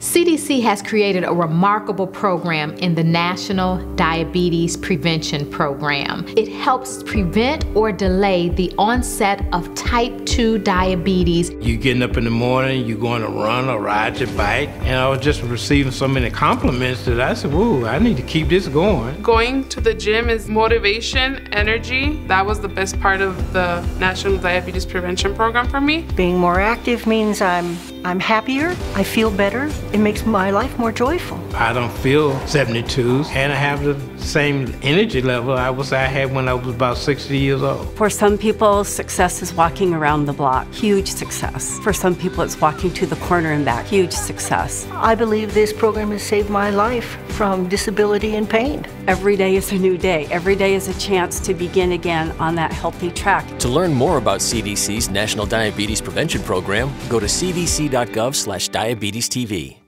CDC has created a remarkable program in the National Diabetes Prevention Program. It helps prevent or delay the onset of type 2 diabetes. You're getting up in the morning, you're going to run or ride your bike, and I was just receiving so many compliments that I said, "Whoa, I need to keep this going." Going to the gym is motivation, energy. That was the best part of the National Diabetes Prevention Program for me. Being more active means I'm I'm happier, I feel better, it makes my life more joyful. I don't feel 72 and I have the same energy level I was I had when I was about 60 years old. For some people, success is walking around the block. Huge success. For some people, it's walking to the corner and back. Huge success. I believe this program has saved my life from disability and pain. Every day is a new day. Every day is a chance to begin again on that healthy track. To learn more about CDC's National Diabetes Prevention Program, go to cdc.gov/diabetestv.